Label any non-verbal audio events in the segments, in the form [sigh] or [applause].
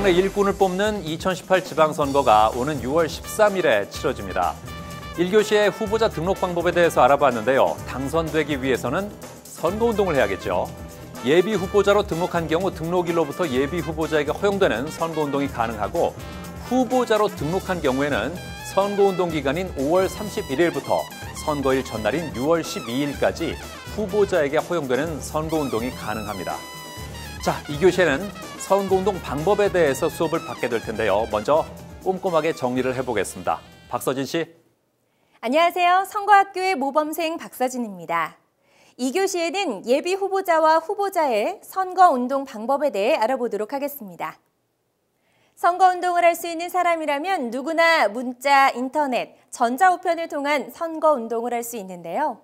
동네 일꾼을 뽑는 2018 지방선거가 오는 6월 13일에 치러집니다. 1교시의 후보자 등록 방법에 대해서 알아봤는데요. 당선되기 위해서는 선거운동을 해야겠죠. 예비 후보자로 등록한 경우 등록일로부터 예비 후보자에게 허용되는 선거운동이 가능하고 후보자로 등록한 경우에는 선거운동 기간인 5월 31일부터 선거일 전날인 6월 12일까지 후보자에게 허용되는 선거운동이 가능합니다. 자, 이 교시에는 선거운동 방법에 대해서 수업을 받게 될 텐데요. 먼저 꼼꼼하게 정리를 해보겠습니다. 박서진 씨. 안녕하세요. 선거학교의 모범생 박서진입니다. 이 교시에는 예비 후보자와 후보자의 선거운동 방법에 대해 알아보도록 하겠습니다. 선거운동을 할 수 있는 사람이라면 누구나 문자, 인터넷, 전자우편을 통한 선거운동을 할 수 있는데요.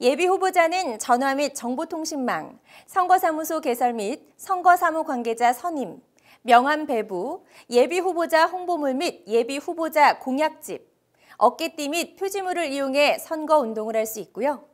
예비 후보자는 전화 및 정보통신망, 선거사무소 개설 및 선거사무 관계자 선임, 명함 배부, 예비 후보자 홍보물 및 예비 후보자 공약집, 어깨띠 및 표지물을 이용해 선거 운동을 할 수 있고요.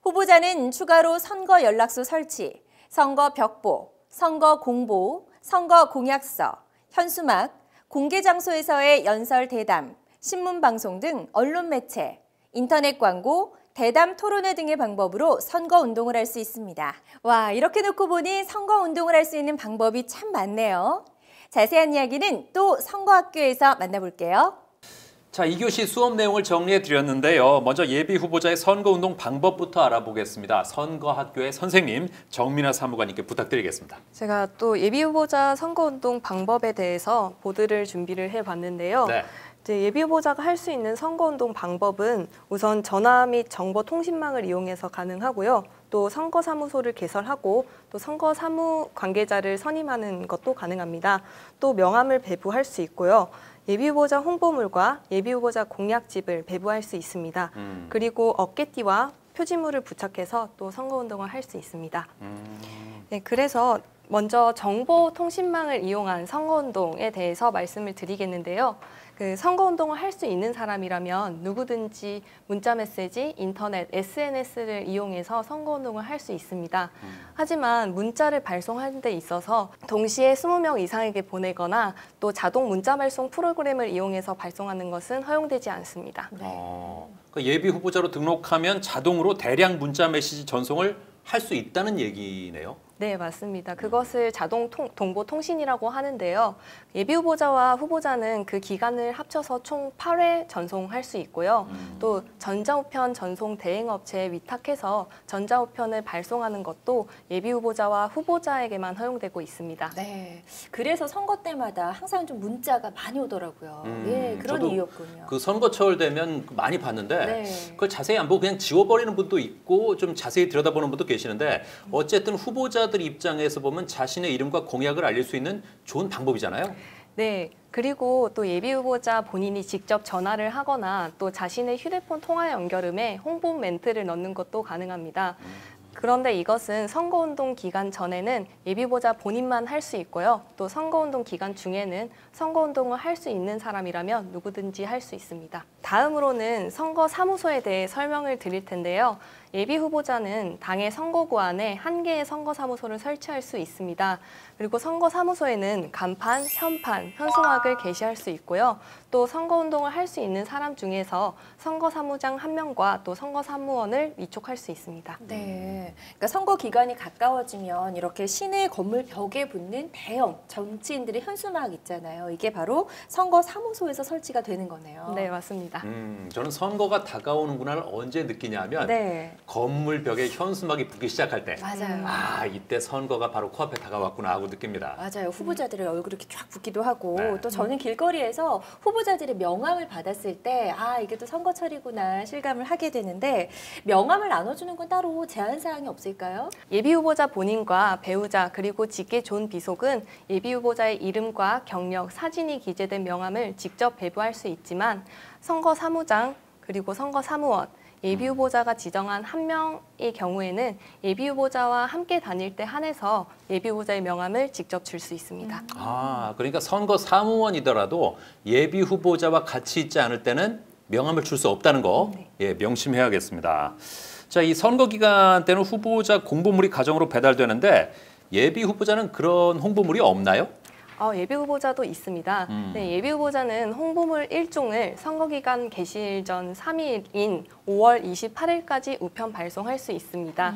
후보자는 추가로 선거 연락소 설치, 선거 벽보, 선거 공보, 선거 공약서, 현수막, 공개 장소에서의 연설 대담, 신문 방송 등 언론 매체, 인터넷 광고, 대담 토론회 등의 방법으로 선거 운동을 할 수 있습니다. 와, 이렇게 놓고 보니 선거 운동을 할 수 있는 방법이 참 많네요. 자세한 이야기는 또 선거학교에서 만나볼게요. 자, 이 교시 수업 내용을 정리해 드렸는데요. 먼저 예비 후보자의 선거 운동 방법부터 알아보겠습니다. 선거학교의 선생님 정민아 사무관님께 부탁드리겠습니다. 제가 또 예비 후보자 선거 운동 방법에 대해서 보드를 준비를 해 봤는데요. 네. 예비 후보자가 할 수 있는 선거운동 방법은 우선 전화 및 정보 통신망을 이용해서 가능하고요. 또 선거사무소를 개설하고 또 선거사무 관계자를 선임하는 것도 가능합니다. 또 명함을 배부할 수 있고요. 예비 후보자 홍보물과 예비 후보자 공약집을 배부할 수 있습니다. 음. 그리고 어깨띠와 표지물을 부착해서 또 선거운동을 할 수 있습니다. 음. 네, 그래서 먼저 정보통신망을 이용한 선거운동에 대해서 말씀을 드리겠는데요. 그 선거운동을 할 수 있는 사람이라면 누구든지 문자메시지, 인터넷, SNS를 이용해서 선거운동을 할 수 있습니다. 음. 하지만 문자를 발송하는 데 있어서 동시에 20명 이상에게 보내거나 또 자동 문자 발송 프로그램을 이용해서 발송하는 것은 허용되지 않습니다. 네. 어, 그러니까 예비 후보자로 등록하면 자동으로 대량 문자 메시지 전송을 할 수 있다는 얘기네요. 네, 맞습니다. 그것을 자동 통, 동보 통신이라고 하는데요. 예비 후보자와 후보자는 그 기간을 합쳐서 총 8회 전송할 수 있고요. 음. 또 전자우편 전송 대행업체에 위탁해서 전자우편을 발송하는 것도 예비 후보자와 후보자에게만 허용되고 있습니다. 네. 그래서 선거 때마다 항상 좀 문자가 많이 오더라고요. 음. 예, 그런 이유였군요. 그 선거철 되면 많이 봤는데 네. 그걸 자세히 안 보고 그냥 지워버리는 분도 있고 좀 자세히 들여다보는 분도 계시는데 어쨌든 후보자 후보자들 입장에서 보면 자신의 이름과 공약을 알릴 수 있는 좋은 방법이잖아요. 네. 그리고 또 예비 후보자 본인이 직접 전화를 하거나 또 자신의 휴대폰 통화 연결음에 홍보 멘트를 넣는 것도 가능합니다. 음. 그런데 이것은 선거운동 기간 전에는 예비보자 본인만 할 수 있고요. 또 선거운동 기간 중에는 선거운동을 할 수 있는 사람이라면 누구든지 할 수 있습니다. 다음으로는 선거 사무소에 대해 설명을 드릴 텐데요. 예비 후보자는 당의 선거 구 안에 한 개의 선거사무소를 설치할 수 있습니다. 그리고 선거사무소에는 간판, 현판, 현수막을 게시할 수 있고요. 또 선거운동을 할 수 있는 사람 중에서 선거사무장 한 명과 또 선거사무원을 위촉할 수 있습니다. 네, 그러니까 선거 기간이 가까워지면 이렇게 시내 건물 벽에 붙는 대형 정치인들의 현수막 있잖아요. 이게 바로 선거사무소에서 설치가 되는 거네요. 네, 맞습니다. 음, 저는 선거가 다가오는구나를 언제 느끼냐면 네. 건물 벽에 현수막이 붙기 시작할 때 맞아요. 아, 이때 선거가 바로 코앞에 다가왔구나 하고 느낍니다. 맞아요. 후보자들의 얼굴이 이렇게 쫙 붙기도 하고 네. 또 저는 길거리에서 후보자들의 명함을 받았을 때 아, 이게 또 선거철이구나 실감을 하게 되는데 명함을 나눠주는 건 따로 제한 사항이 없을까요? 예비 후보자 본인과 배우자 그리고 직계 존비속은 예비 후보자의 이름과 경력, 사진이 기재된 명함을 직접 배부할 수 있지만 선거 사무장 그리고 선거 사무원 예비 후보자가 지정한 한 명의 경우에는 예비 후보자와 함께 다닐 때 한해서 예비 후보자의 명함을 직접 줄 수 있습니다. 아, 그러니까 선거 사무원이더라도 예비 후보자와 같이 있지 않을 때는 명함을 줄 수 없다는 거 네. 예, 명심해야겠습니다. 자, 이 선거 기간 때는 후보자 공보물이 가정으로 배달되는데 예비 후보자는 그런 홍보물이 없나요? 어, 예비 후보자도 있습니다. 음. 네, 예비 후보자는 홍보물 1종을 선거기간 개시일 전 3일인 5월 28일까지 우편 발송할 수 있습니다.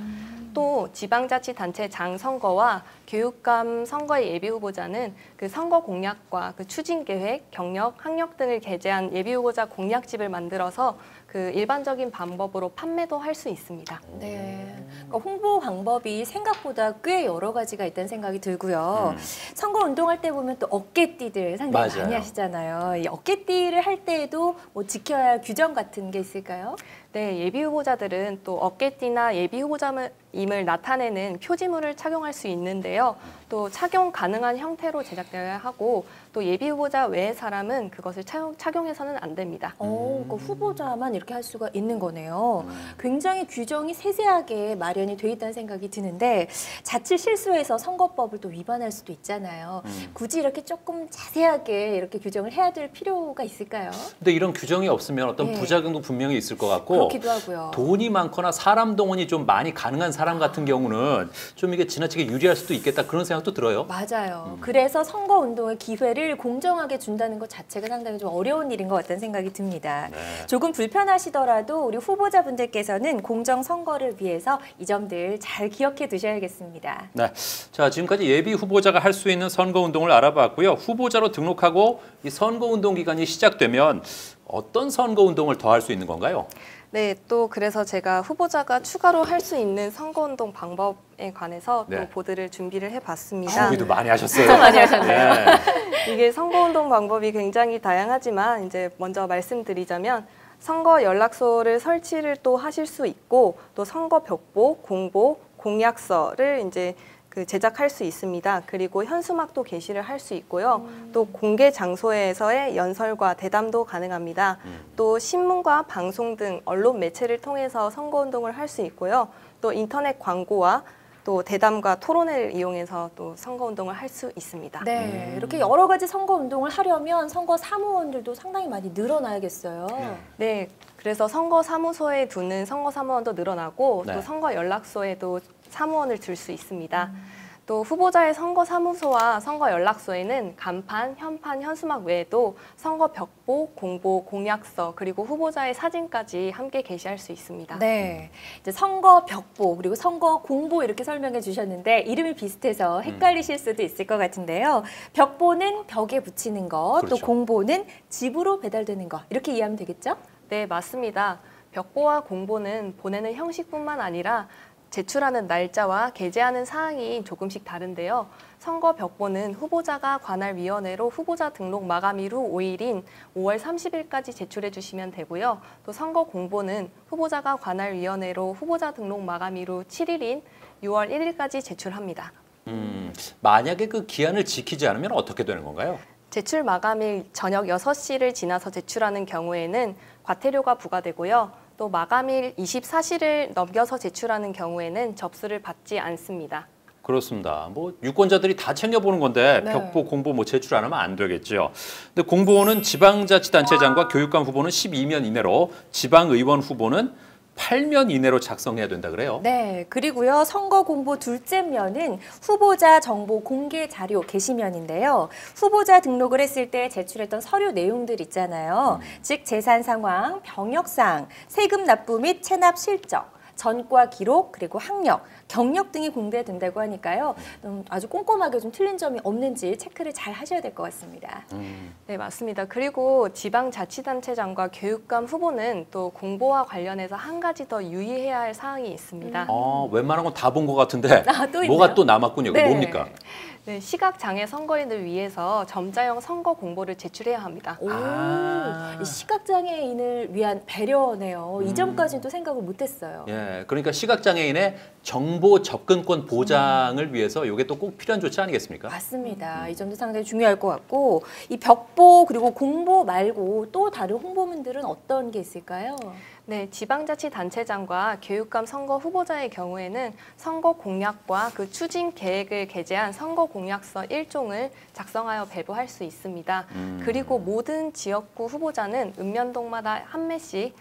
또 지방자치단체 장 선거와 교육감 선거의 예비 후보자는 그 선거 공약과 그 추진 계획, 경력, 학력 등을 게재한 예비 후보자 공약집을 만들어서 그 일반적인 방법으로 판매도 할 수 있습니다. 네. 그러니까 홍보 방법이 생각보다 꽤 여러 가지가 있다는 생각이 들고요. 음. 선거 운동할 때 보면 또 어깨띠들 상당히 맞아요. 많이 하시잖아요. 이 어깨띠를 할 때에도 뭐 지켜야 할 규정 같은 게 있을까요? 네, 예비 후보자들은 또 어깨띠나 예비 후보자 임을 나타내는 표지물을 착용할 수 있는데요. 또 착용 가능한 형태로 제작되어야 하고 또 예비 후보자 외의 사람은 그것을 착용, 착용해서는 안 됩니다. 어, 그 후보자만 이렇게 할 수가 있는 거네요. 음. 굉장히 규정이 세세하게 마련이 돼 있다는 생각이 드는데 자칫 실수해서 선거법을 또 위반할 수도 있잖아요. 음. 굳이 이렇게 조금 자세하게 이렇게 규정을 해야 될 필요가 있을까요? 근데 이런 규정이 없으면 어떤 네. 부작용도 분명히 있을 것 같고 그렇기도 하고요. 돈이 많거나 사람 동원이 좀 많이 가능한 사람 같은 경우는 좀 이게 지나치게 유리할 수도 있겠다 그런 생각도 들어요. 맞아요. 음. 그래서 선거 운동의 기회를 공정하게 준다는 것 자체가 상당히 좀 어려운 일인 것 같다는 생각이 듭니다. 네. 조금 불편하시더라도 우리 후보자분들께서는 공정 선거를 위해서 이 점들 잘 기억해 두셔야겠습니다. 네. 자, 지금까지 예비 후보자가 할 수 있는 선거 운동을 알아봤고요. 후보자로 등록하고 이 선거 운동 기간이 시작되면 어떤 선거 운동을 더 할 수 있는 건가요? 네, 또 그래서 제가 후보자가 추가로 할 수 있는 선거운동 방법에 관해서 또 네. 보드를 준비를 해봤습니다. 준비도 많이 하셨어요. 많이 하셨네요. 네. [laughs] 이게 선거운동 방법이 굉장히 다양하지만 이제 먼저 말씀드리자면 선거 연락소를 설치를 또 하실 수 있고 또 선거 벽보, 공보, 공약서를 이제 그 제작할 수 있습니다. 그리고 현수막도 게시를 할 수 있고요. 또 공개 장소에서의 연설과 대담도 가능합니다. 음. 또 신문과 방송 등 언론 매체를 통해서 선거운동을 할 수 있고요. 또 인터넷 광고와 또 대담과 토론회를 이용해서 또 선거운동을 할 수 있습니다. 네, 음. 이렇게 여러 가지 선거 운동을 하려면 선거 사무원들도 상당히 많이 늘어나야겠어요. 네, 그래서 선거 사무소에 두는 선거 사무원도 늘어나고 네. 또 선거 연락소에도 사무원을 둘 수 있습니다. 또 후보자의 선거 사무소와 선거 연락소에는 간판, 현판, 현수막 외에도 선거 벽보, 공보, 공약서 그리고 후보자의 사진까지 함께 게시할 수 있습니다. 네, 이제 선거 벽보 그리고 선거 공보 이렇게 설명해 주셨는데 이름이 비슷해서 헷갈리실 수도 있을 것 같은데요. 벽보는 벽에 붙이는 것, 또 그렇죠. 공보는 집으로 배달되는 것 이렇게 이해하면 되겠죠? 네, 맞습니다. 벽보와 공보는 보내는 형식뿐만 아니라 제출하는 날짜와 게재하는 사항이 조금씩 다른데요. 선거 벽보는 후보자가 관할 위원회로 후보자 등록 마감일 후 5일인 5월 30일까지 제출해 주시면 되고요. 또 선거 공보는 후보자가 관할 위원회로 후보자 등록 마감일 후 7일인 6월 1일까지 제출합니다. 음, 만약에 그 기한을 지키지 않으면 어떻게 되는 건가요? 제출 마감일 저녁 6시를 지나서 제출하는 경우에는 과태료가 부과되고요. 또 마감일 24시를 넘겨서 제출하는 경우에는 접수를 받지 않습니다. 그렇습니다. 뭐 유권자들이 다 챙겨보는 건데 네. 벽보 공보 뭐 제출 안 하면 안 되겠죠. 근데 공보는 지방자치단체장과 교육감 후보는 12면 이내로 지방의원 후보는 8면 이내로 작성해야 된다 그래요. 네, 그리고요 선거 공보 둘째 면은 후보자 정보 공개 자료 게시면인데요. 후보자 등록을 했을 때 제출했던 서류 내용들 있잖아요. 즉 재산 상황, 병역상, 세금 납부 및 체납 실적. 전과 기록 그리고 학력, 경력 등이 공개된다고 하니까요. 음, 아주 꼼꼼하게 좀 틀린 점이 없는지 체크를 잘 하셔야 될 것 같습니다. 음, 네, 맞습니다. 그리고 지방자치단체장과 교육감 후보는 또 공보와 관련해서 한 가지 더 유의해야 할 사항이 있습니다. 어, 웬만한 건 다 본 것 같은데 [laughs] 아, 또 뭐가? 또 남았군요. 네. 뭡니까? 네, 시각장애 선거인을 위해서 점자형 선거 공보를 제출해야 합니다. 오, 아. 이 시각장애인을 위한 배려네요. 음. 이 점까지는 또 생각을 못했어요. 예, 그러니까 시각장애인의 정보 접근권 보장을 위해서 이게 또 꼭 필요한 조치 아니겠습니까? 맞습니다. 이 점도 상당히 중요할 것 같고 이 벽보 그리고 공보 말고 또 다른 홍보문들은 어떤 게 있을까요? 네, 지방자치단체장과 교육감 선거 후보자의 경우에는 선거 공약과 그 추진 계획을 게재한 선거 공약서 1종을 작성하여 배부할 수 있습니다. 음. 그리고 모든 지역구 후보자는 읍면동마다 한 매씩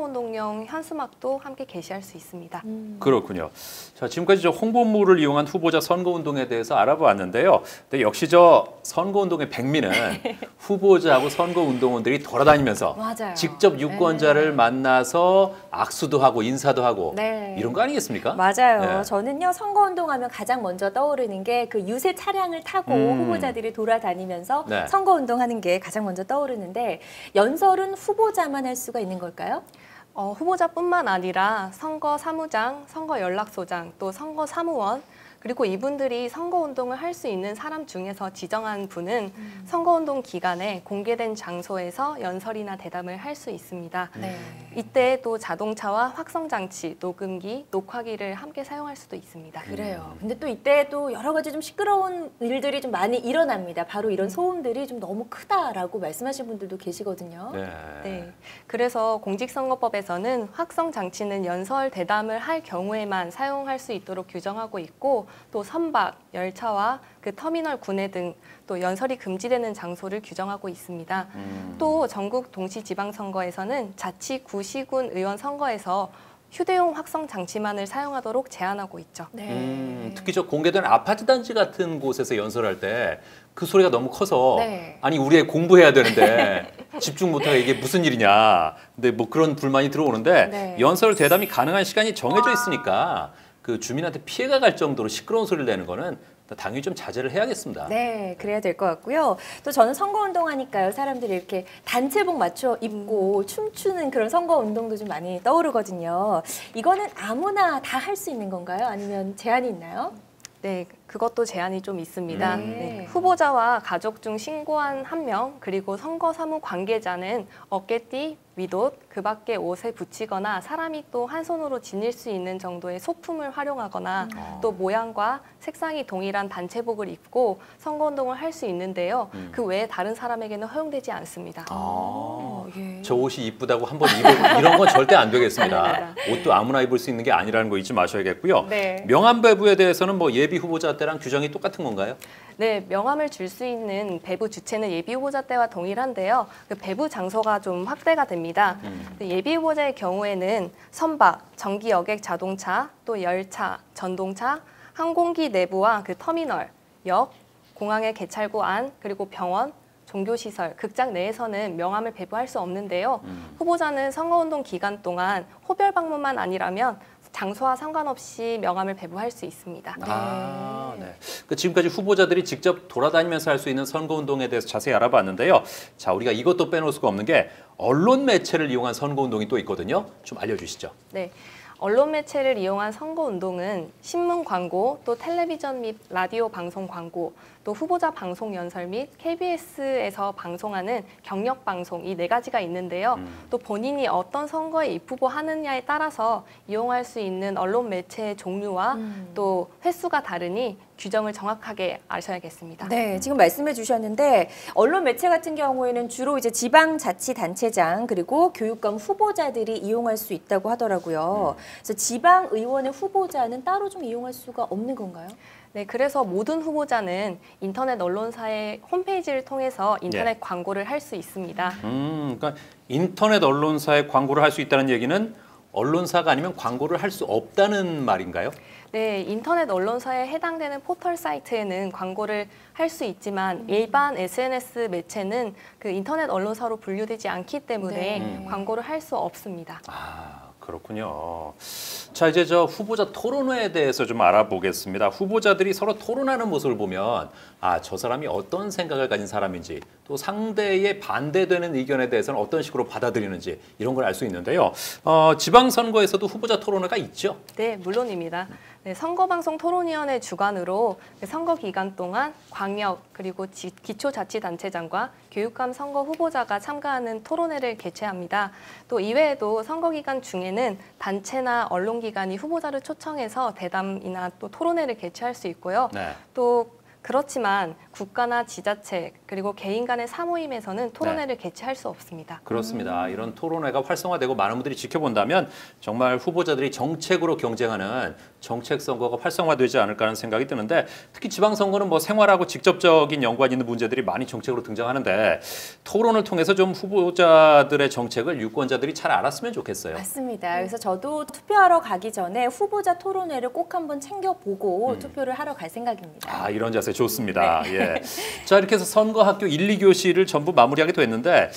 선거운동용 현수막도 함께 게시할 수 있습니다. 그렇군요. 자, 지금까지 저 홍보물을 이용한 후보자 선거운동에 대해서 알아보았는데요. 근데 역시 저 선거운동의 백미는 [laughs] 후보자하고 선거운동원들이 돌아다니면서 맞아요. 직접 유권자를 네. 만나서 악수도 하고 인사도 하고 네. 이런 거 아니겠습니까? 맞아요. 네. 저는요 선거운동하면 가장 먼저 떠오르는 게 그 유세 차량을 타고 음. 후보자들이 돌아다니면서 네. 선거운동하는 게 가장 먼저 떠오르는데 연설은 후보자만 할 수가 있는 걸까요? 어, 후보자뿐만 아니라 선거 사무장, 선거 연락소장, 또 선거 사무원 그리고 이분들이 선거운동을 할 수 있는 사람 중에서 지정한 분은 선거운동 기간에 공개된 장소에서 연설이나 대담을 할 수 있습니다. 네. 이때 또 자동차와 확성장치, 녹음기, 녹화기를 함께 사용할 수도 있습니다. 그래요. 근데 또 이때 또 여러 가지 좀 시끄러운 일들이 좀 많이 일어납니다. 바로 이런 소음들이 좀 너무 크다라고 말씀하신 분들도 계시거든요. 네. 네. 그래서 공직선거법에서는 확성 장치는 연설 대담을 할 경우에만 사용할 수 있도록 규정하고 있고 또 선박, 열차와 그 터미널 구내 등 또 연설이 금지되는 장소를 규정하고 있습니다. 음. 또 전국 동시 지방선거에서는 자치 구시군 의원 선거에서 휴대용 확성 장치만을 사용하도록 제한하고 있죠. 네. 음, 특히 저 공개된 아파트 단지 같은 곳에서 연설할 때 그 소리가 너무 커서 네. 아니 우리 애 공부해야 되는데 [laughs] 집중 못하게 이게 무슨 일이냐. 근데 뭐 그런 불만이 들어오는데 네. 연설 대담이 가능한 시간이 정해져 있으니까 그 주민한테 피해가 갈 정도로 시끄러운 소리를 내는 거는 당연히 좀 자제를 해야겠습니다. 네, 그래야 될 것 같고요. 또 저는 선거운동 하니까요. 사람들이 이렇게 단체복 맞춰 입고 춤추는 그런 선거운동도 좀 많이 떠오르거든요. 이거는 아무나 다 할 수 있는 건가요? 아니면 제한이 있나요? 네, 그것도 제한이 좀 있습니다. 음. 네, 후보자와 가족 중 신고한 한 명, 그리고 선거 사무 관계자는 어깨띠, 위옷, 그 밖에 옷에 붙이거나 사람이 또 한 손으로 지닐 수 있는 정도의 소품을 활용하거나 음. 또 모양과 색상이 동일한 단체복을 입고 선거운동을 할 수 있는데요. 음. 그 외에 다른 사람에게는 허용되지 않습니다. 아, 예. 저 옷이 이쁘다고 한번 입을 이런 건 절대 안 되겠습니다. 옷도 아무나 입을 수 있는 게 아니라는 거 잊지 마셔야겠고요. 네. 명함 배부에 대해서는 뭐 예비 후보자 때랑 규정이 똑같은 건가요? 네, 명함을 줄 수 있는 배부 주체는 예비 후보자 때와 동일한데요. 그 배부 장소가 좀 확대가 됩니다. 음. 그 예비 후보자의 경우에는 선박, 전기 여객 자동차, 또 열차, 전동차, 항공기 내부와 그 터미널, 역, 공항의 개찰구 안, 그리고 병원, 종교시설, 극장 내에서는 명함을 배부할 수 없는데요. 음. 후보자는 선거운동 기간 동안 호별 방문만 아니라면 장소와 상관없이 명함을 배부할 수 있습니다. 아, 네. 그 지금까지 후보자들이 직접 돌아다니면서 할 수 있는 선거운동에 대해서 자세히 알아봤는데요. 자, 우리가 이것도 빼놓을 수가 없는 게 언론 매체를 이용한 선거운동이 또 있거든요. 좀 알려주시죠. 네. 언론 매체를 이용한 선거 운동은 신문 광고, 또 텔레비전 및 라디오 방송 광고, 또 후보자 방송 연설 및 KBS에서 방송하는 경력 방송 이 네 가지가 있는데요. 음. 또 본인이 어떤 선거에 입후보하느냐에 따라서 이용할 수 있는 언론 매체의 종류와 음. 또 횟수가 다르니 규정을 정확하게 아셔야겠습니다. 네, 지금 말씀해 주셨는데 언론 매체 같은 경우에는 주로 이제 지방 자치 단체장 그리고 교육감 후보자들이 이용할 수 있다고 하더라고요. 그래서 지방 의원의 후보자는 따로 좀 이용할 수가 없는 건가요? 네, 그래서 모든 후보자는 인터넷 언론사의 홈페이지를 통해서 인터넷 네. 광고를 할 수 있습니다. 음, 그러니까 인터넷 언론사에 광고를 할 수 있다는 얘기는 언론사가 아니면 광고를 할 수 없다는 말인가요? 네, 인터넷 언론사에 해당되는 포털 사이트에는 광고를 할 수 있지만 일반 SNS 매체는 그 인터넷 언론사로 분류되지 않기 때문에 네. 음. 광고를 할 수 없습니다. 아, 그렇군요. 자, 이제 저 후보자 토론회에 대해서 좀 알아보겠습니다. 후보자들이 서로 토론하는 모습을 보면 아, 저 사람이 어떤 생각을 가진 사람인지 또 상대의 반대되는 의견에 대해서는 어떤 식으로 받아들이는지 이런 걸 알 수 있는데요. 어, 지방선거에서도 후보자 토론회가 있죠. 네, 물론입니다. 네, 선거방송 토론위원회 주관으로 그 선거 기간 동안 광역 그리고 지- 기초자치단체장과 교육감 선거 후보자가 참가하는 토론회를 개최합니다. 또 이외에도 선거 기간 중에는 단체나 언론기관이 후보자를 초청해서 대담이나 또 토론회를 개최할 수 있고요. 네. 또 그렇지만 국가나 지자체 그리고 개인 간의 사모임에서는 토론회를 개최할 수 없습니다. 그렇습니다. 이런 토론회가 활성화되고 많은 분들이 지켜본다면 정말 후보자들이 정책으로 경쟁하는 정책 선거가 활성화되지 않을까 하는 생각이 드는데 특히 지방선거는 뭐 생활하고 직접적인 연관이 있는 문제들이 많이 정책으로 등장하는데 토론을 통해서 좀 후보자들의 정책을 유권자들이 잘 알았으면 좋겠어요. 맞습니다. 그래서 저도 투표하러 가기 전에 후보자 토론회를 꼭 한번 챙겨보고 투표를 하러 갈 생각입니다. 아 이런 자세 좋습니다. 예. 자 이렇게 해서 선거 학교 1, 2교시를 전부 마무리하게 됐는데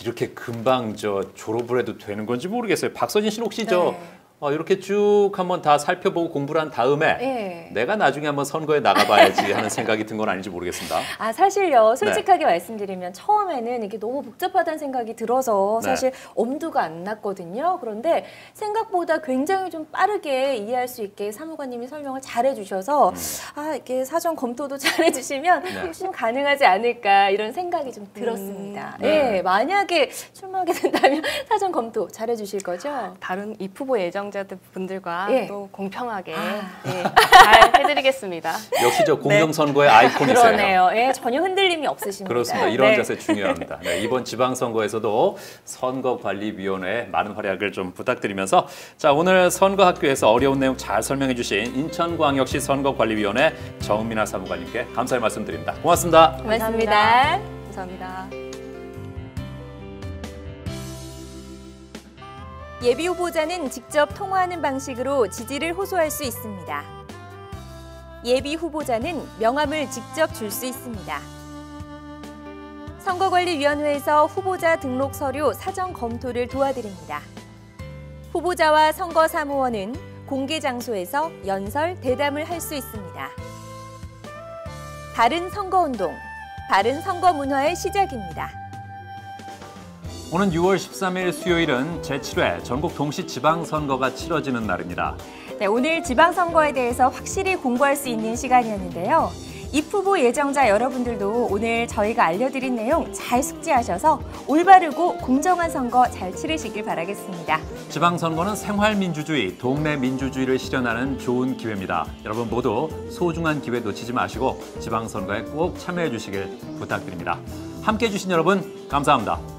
이렇게 금방 저 졸업을 해도 되는 건지 모르겠어요. 박서진 씨는 혹시 저 네. 어, 이렇게 쭉 한번 다 살펴보고 공부를 한 다음에 네. 내가 나중에 한번 선거에 나가봐야지 하는 생각이 든 건 아닌지 모르겠습니다. 아 사실요 네. 솔직하게 말씀드리면 처음에는 이게 너무 복잡하다는 생각이 들어서 네. 사실 엄두가 안 났거든요. 그런데 생각보다 굉장히 좀 빠르게 이해할 수 있게 사무관님이 설명을 잘 해주셔서 아 이게 사전 검토도 [laughs] 잘 해주시면 음. 네. 훨씬 가능하지 않을까 이런 생각이 좀 들었습니다. 음. 네. 네. 만약에 출마하게 [laughs] 된다면 사전 검토 잘 해주실 거죠? 다른 입후보 예정 자들 분들과 예. 또 공평하게 아. 예, 잘 해드리겠습니다. [laughs] 역시 저 공정선거의 아이콘이세요. 그러네요. 예, 전혀 흔들림이 없으십니다. 그렇습니다. 이런 네. 자세 중요합니다. 네, 이번 지방선거에서도 선거관리위원회 많은 활약을 좀 부탁드리면서 자 오늘 선거학교에서 어려운 내용 잘 설명해 주신 인천광역시 선거관리위원회 정민아 사무관님께 감사의 말씀드립니다. 고맙습니다. 고맙습니다. 감사합니다. 예비 후보자는 직접 통화하는 방식으로 지지를 호소할 수 있습니다. 예비 후보자는 명함을 직접 줄 수 있습니다. 선거관리위원회에서 후보자 등록 서류 사전 검토를 도와드립니다. 후보자와 선거사무원은 공개 장소에서 연설, 대담을 할 수 있습니다. 바른 선거운동, 바른 선거 문화의 시작입니다. 오는 6월 13일 수요일은 제7회 전국 동시 지방선거가 치러지는 날입니다. 네, 오늘 지방선거에 대해서 확실히 공부할 수 있는 시간이었는데요. 입 후보 예정자 여러분들도 오늘 저희가 알려드린 내용 잘 숙지하셔서 올바르고 공정한 선거 잘 치르시길 바라겠습니다. 지방선거는 생활민주주의, 동네 민주주의를 실현하는 좋은 기회입니다. 여러분 모두 소중한 기회 놓치지 마시고 지방선거에 꼭 참여해 주시길 부탁드립니다. 함께해 주신 여러분 감사합니다.